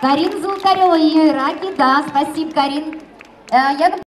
Карин Золотарева и Раки, да, спасибо, Карин. Э, я